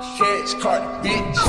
Catch Carter, bitch.